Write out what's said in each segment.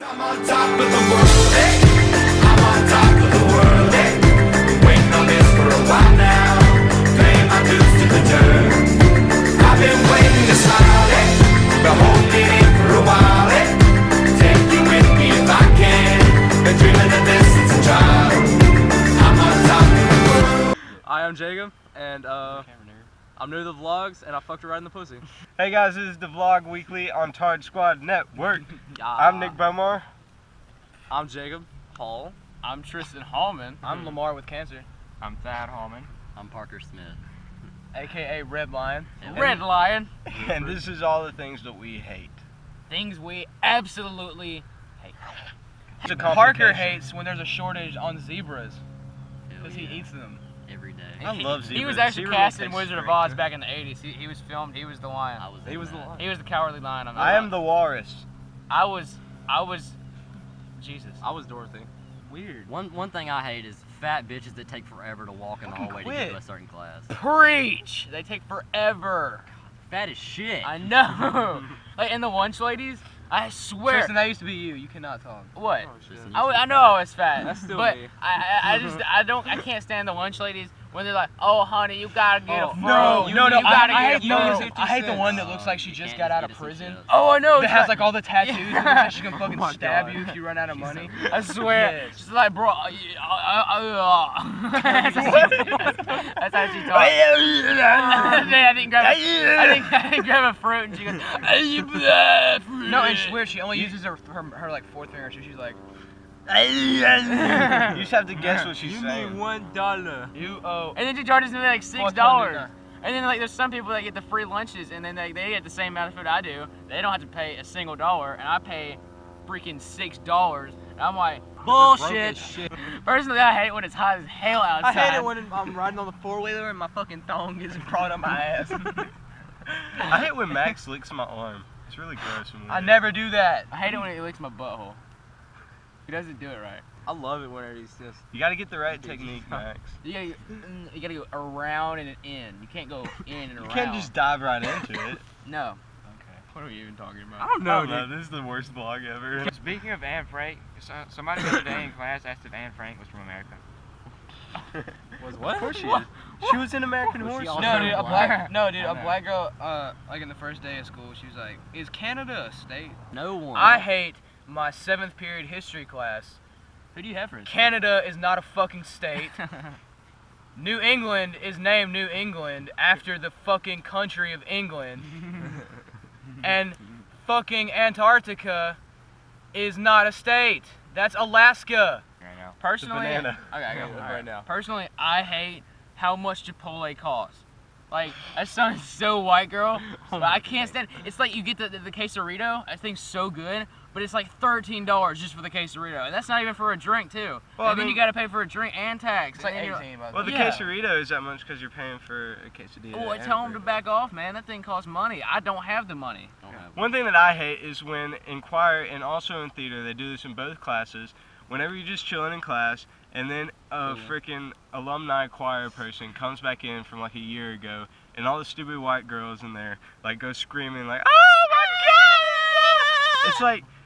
I'm on top of the world, hey. I'm on top of the world, hey. Waiting on this for a while now. Paying my dues to the dirt. I've been waiting to smile, hey. Been holding in for a while, hey. Take you with me if I can. Been dreaming of this since a child. I'm on top of the world. I am Jacob, and uh, I'm new to the vlogs, and I fucked her right in the pussy. Hey guys, this is the Vlog Weekly on Tard Squad Network. I'm Nick Bomar. I'm Jacob Hall. I'm Tristan Hallman. I'm Lamar with cancer. I'm Thad Hallman, I'm Parker Smith. AKA Red Lion. Red Lion. And this is all the things that we hate. Things we absolutely It's a Parker hates when there's a shortage on zebras Hell because yeah. he eats them. every day. I love zebras. He was actually Zebra cast in Wizard of Oz too. back in the 80s. He, he was filmed. He was the lion. I was. He in was the lion. He was the cowardly lion. On the I am the walrus. I was. I was. Jesus. I was Dorothy. Weird. One one thing I hate is fat bitches that take forever to walk in the Fucking hallway to get to a certain class. Preach. They take forever. Fat as shit. I know. like in the lunch ladies. I swear. Tristan, that used to be you. You cannot talk. what? Oh, Tristan, I, I know. I was fat. That's still but me. I, I, I just I don't I can't stand the lunch ladies when they're like, oh honey, you gotta get Oh, a fruit. no, you, no, no, You I- gotta I get hate a no. I hate the one that Oh, looks like she just got out of prison. Oh, I know. That has like all the tattoos. and looks like she can Oh fucking my stab God. you if you run out of money. I swear. Yes. She's like, bro. Uh, uh, uh, that's how she talks. I didn't grab. A, I didn't, I didn't grab a fruit, and she goes, "Uh, you blah, fruit." No, and she, weird. She only uses her, her, her like fourth finger, so she's like, you just have to guess what she's "Give saying. need one. You owe. And then she charges me like six dollars. And then like there's some people that get the free lunches, and then they, they get the same amount of food I do. They don't have to pay a single dollar, and I pay freaking six dollars. And I'm like, bullshit. shit. Personally, I hate when it's hot as hell outside. I hate it when I'm riding on the four wheeler and my fucking thong gets brought up my ass. I hate when Max licks my arm. It's really gross. and I never do that. I hate it when he licks my butthole. He doesn't do it right. I love it when he's just. You gotta get the right technique, Max. You gotta, go- you gotta go around and in. You can't go in and You around. You can't just dive right into it. No. Okay. What are we even talking I about? don't know, I don't know, dude. This is the worst vlog ever. Speaking of Anne Frank, so- somebody the other day in class asked if Anne Frank was from America. Was what? Of course she is. She was in American Was Horror Story. No, dude, a black? black. No, dude, I a know. black girl. Uh, like in the first day of school, she was like, "Is Canada a state?" No one. I hate my seventh period history class. Who do you have for us? Canada is not a fucking state. New England is named New England after the fucking country of England. and fucking Antarctica is not a state. That's Alaska. Right now. Personally, banana. Okay, I got Yeah, one right now. Personally, I hate how much Chipotle costs. Like that sounds so white girl, oh but I can't stand. It's like you get the the, the quesarito. That thing's so good, but it's like thirteen dollars just for the quesarito, and that's not even for a drink too. Well, I and then mean- you got to pay for a drink and tax. It's like and 18 by Well, the way. Yeah. quesarito is that much because you're paying for a quesadilla. Oh, and tell them to back off, man. That thing costs money. I don't have the money. Don't have One thing that I hate is when in choir and also in theater, they do this in both classes. Whenever you're just chilling in class, and then a freaking alumni choir person comes back in from like a year ago, and all the stupid white girls in there like go screaming like, "Oh my god!" It's like th-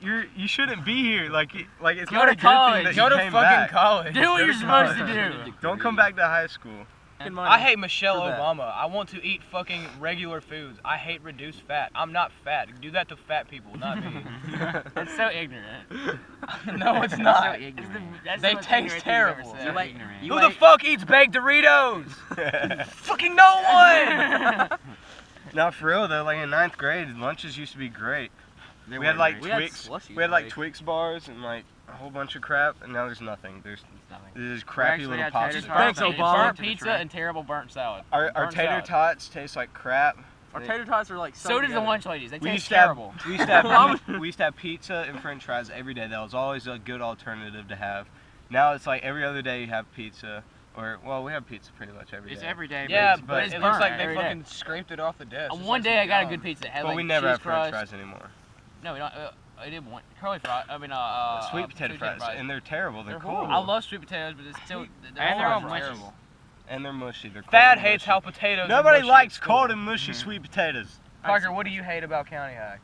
you're you shouldn't be here. Like like it's Go not to a good college. thing that Go you to came fucking back. college. Do what Go you're to supposed to do. Don't come back to high school. I hate Michelle For that. Obama. I want to eat fucking regular foods. I hate reduced fat. I'm not fat. Do that to fat people, not me. That's so ignorant. no, it's That's not. so ignorant. That's They the taste ignorant thing you've terrible. You wait- Ignorant. you Who the fuck eats baked Doritos? fucking no one. now for real though, like in ninth grade, lunches used to be great. They we had like great. Twix. slushies, We had like Twix bars and like a whole bunch of crap, and now there's nothing. There's nothing. there's crappy little had pops. Thanks. Obama. Burnt pizza and terrible burnt salad. Our, our Burnt tater salad. tots taste like crap. Our They- tater tots are like So does the lunch ladies. They we taste used to have terrible. we used to have we used to have pizza and French fries every day. That was always a good alternative to have. Now it's like every other day you have pizza, or well we have pizza pretty much every day. It's every day. Yeah, but but it's it looks burnt like they every day. fucking scraped it off the desk. One like day I some got a good pizza. It had but like we never have French fries anymore. No, we don't. Uh, I didn't want curly fries. I mean, uh, uh Sweet uh, potato fries, and they're terrible. They're, They're cool. horrible. I love sweet potatoes, but it's still they're And they're all horrible. mushy. terrible. and they're mushy. They're cold Thad hates mushy. how potatoes. are Nobody mushy likes at cold and mushy sweet potatoes. Parker, what do you hate about County High?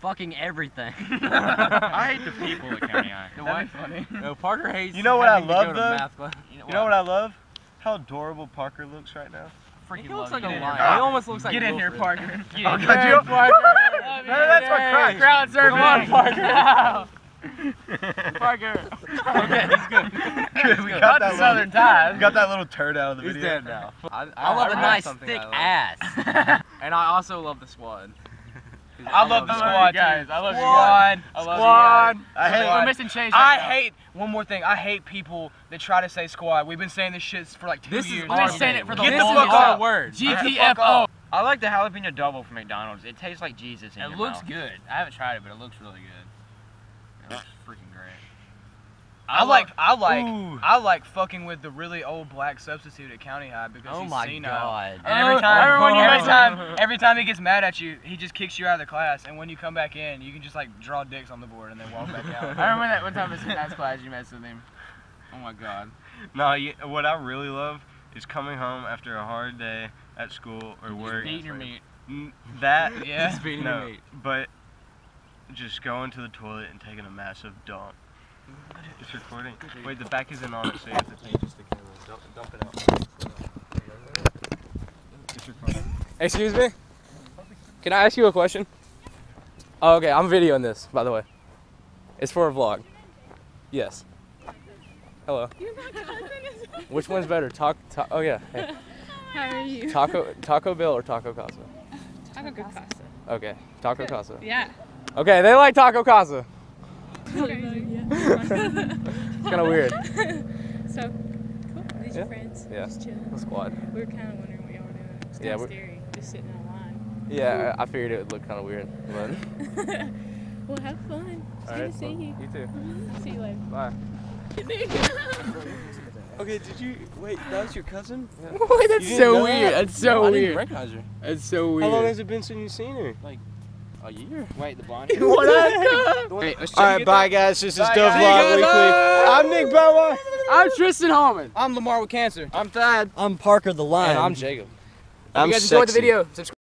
fucking everything. I hate the people at County High. That'd be funny. No, Parker hates. You know what I love, though? math class. You know what I love? How adorable Parker looks right now. Freaking He looks like a Get in lion. He almost looks like Get in here, Parker. Get in here. Parker. No, that's what Christ. Crowd surfing. Come on, Parker. Now. Parker. Okay, he's good. Good, we got Not that Southern little, ties. we got that little turd out of the He's video. dead now. I, I love a nice thick love. ass. And I also love the squad. I love the you squad, guys. I love you Squad. I love Squad. you. I hate. We're missing Chase. I now. hate one more thing. I hate people that try to say squad. We've been saying this shit for like two This is years. We've been saying it for the Get the longest fuck off. word. GTFO. I like the jalapeno double from McDonald's. It tastes like Jesus in It your looks good. I haven't tried it, but it looks really good. It looks freaking great. I like I like Ooh. I like fucking with the really old black substitute at County High because Oh he's my senile. god. And every Oh, time, everyone every knows. time, every time he gets mad at you, he just kicks you out of the class. And when you come back in, you can just like draw dicks on the board and then walk back out. I remember that one time in math class you messed with him. Oh my god. No, you, what I really love is coming home after a hard day at school or Just work. beating your meat. N- That Yeah. Just beating no, your meat. but just going to the toilet and taking a massive dump. It's recording. Wait, the back isn't on it, so you have to take just the camera. Dump, dump it out. It's recording. Excuse me? Can I ask you a question? Oh, okay, I'm videoing this, by the way. It's for a vlog. Yes. Hello. Which one's better? Taco, ta- oh yeah. Hey. How are you? Taco Taco Bell or Taco Casa? Taco Casa. Okay, Taco Casa. Yeah. Okay, they like Taco Casa. yeah. It's kind of weird. so, cool. These Yeah. your friends? Yeah. Just chilling. The squad. We were kind of wondering what y'all were doing. It's Yeah, of we're- scary. Just sitting in a line. Yeah, I I figured it would look kind of weird, but. well, have fun. It's All good right, to see well, you. You too. Mm-hmm. See you later. Bye. Okay, did you wait? That was your cousin? Wait, that's so didn't know that? That's No, I didn't recognize her. That's so weird. How long has it been since you've seen her? Like a year? Wait, the blonde. what up? Wait, All right, bye guys. This is Bye, Dove. Vlog Weekly. guys. I'm Nick Boa. I'm Tristan Hallman. I'm Lamar with cancer. I'm Thad. I'm Parker the Lion. And I'm Jacob. I'm if you guys enjoyed the video, subscribe.